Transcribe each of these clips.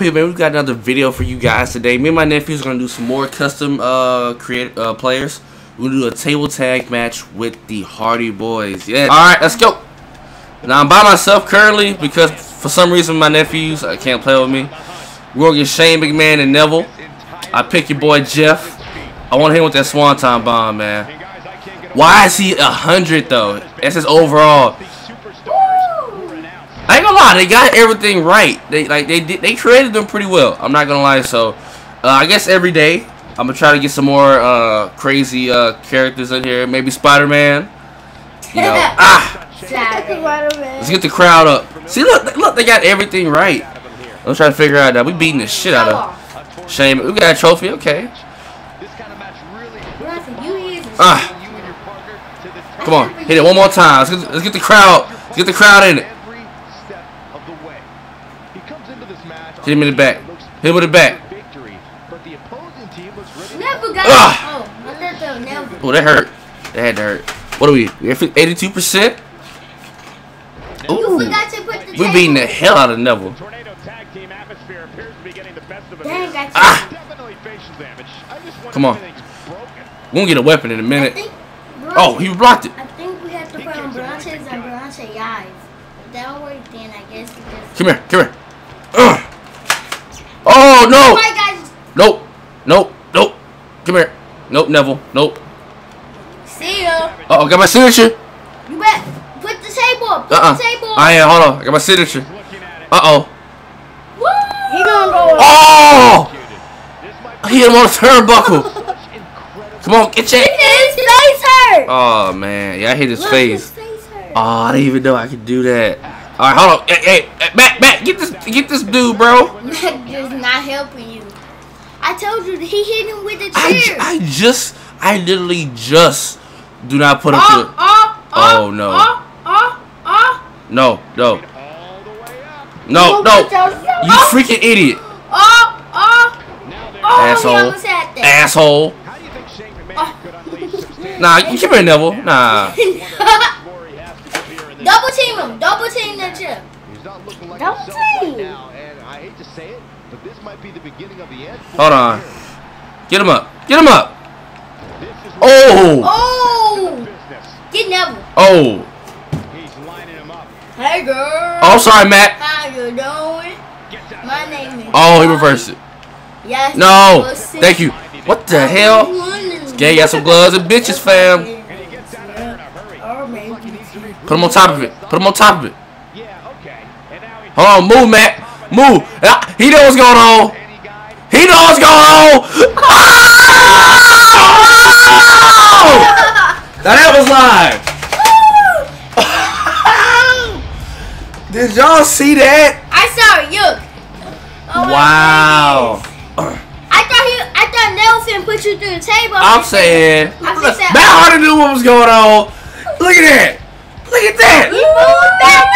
people, man, we've got another video for you guys today. Me and my nephews are gonna do some more custom uh create uh players. We're gonna do a table tag match with the Hardy Boys. Yeah. Alright, let's go. Now I'm by myself currently because for some reason my nephews I can't play with me. We're gonna get Shane McMahon and Neville. I pick your boy Jeff. I want hit with that Swanton bomb, man. Why is he a hundred though? That's his overall. Lie, they got everything right. They like they did they created them pretty well. I'm not gonna lie. So uh, I guess every day I'm gonna try to get some more uh, crazy uh, characters in here. Maybe Spider-Man. You know, ah. Let's get the crowd up. See, look, look, they got everything right. I'm trying to figure out that we beating the shit out of Shane. We got a trophy, okay. Ah. Come on, hit it one more time. Let's get, let's get the crowd. Let's get the crowd in it. Hit him in the back. Hit him in the back. Ah. Oh, that hurt. That had to hurt. What are we? We're 82%? Ooh. We're beating the hell out of Neville. Ah. Come on. We're going to get a weapon in a minute. Oh, he blocked it. I think we have to put on Brontes and Bronte eyes. If that work, then I guess. Come here, come here. Ugh. Oh, no. Nope. Nope. Nope. Come here. Nope, Neville. Nope. See ya. Uh oh, got my signature. You bet. Put the table up. Put Uh-uh. the table I am. Hold on. I got my signature. Uh-oh. Woo! He gonna go Oh! I hit him on the turnbuckle. Come on, get your... His face hurt. Oh, man. Yeah, I hit his Look, face. His face hurt. Oh, I didn't even know I could do that. All right, hold on. Hey, hey, Matt, Matt, get this, get this dude, bro. That is not helping you. I told you he hit him with the I, chair. I just, I literally just do not put him oh, to. oh, oh, Oh, no. Oh, oh, oh. No, no, no, no. You oh, freaking idiot, Oh, oh, oh. oh asshole. He almost had that. asshole. Oh. Nah, you come here, Neville. Nah. Double team him. Double team that chip. Double team. Hold on. Get him up. Get him up. Oh, Oh. Get Neville. oh. He's lining him up. Hey girl. Oh, sorry, Matt. How you doing? My name is. Oh, he reversed it. Yes. No, thank you. What the hell? This Gay got some gloves and bitches, fam. Maybe. Put him on top of it. Put him on top of it. Hold on, move, Matt. Move. Ah, He knows what's going on. He knows what's going on. Oh! Now that was live. Did y'all see that? I saw it. Yuck. Oh, Wow. I thought he. I thought Nelson put you through the table. I'm saying, I look, just said- Matt Hardy knew what was going on. Look at that. Look at that. You moved back.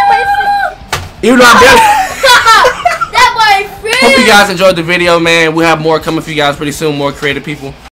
Even though I'm barely. that boy free. Hope you guys enjoyed the video, man. We'll have more coming for you guys pretty soon. More creative people.